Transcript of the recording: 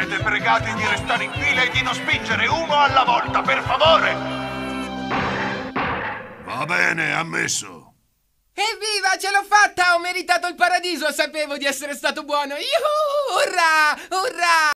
Siete pregati di restare in fila e di non spingere uno alla volta, per favore! Va bene, ammesso. Evviva, ce l'ho fatta! Ho meritato il paradiso! Sapevo di essere stato buono! Yuhu! Urrà!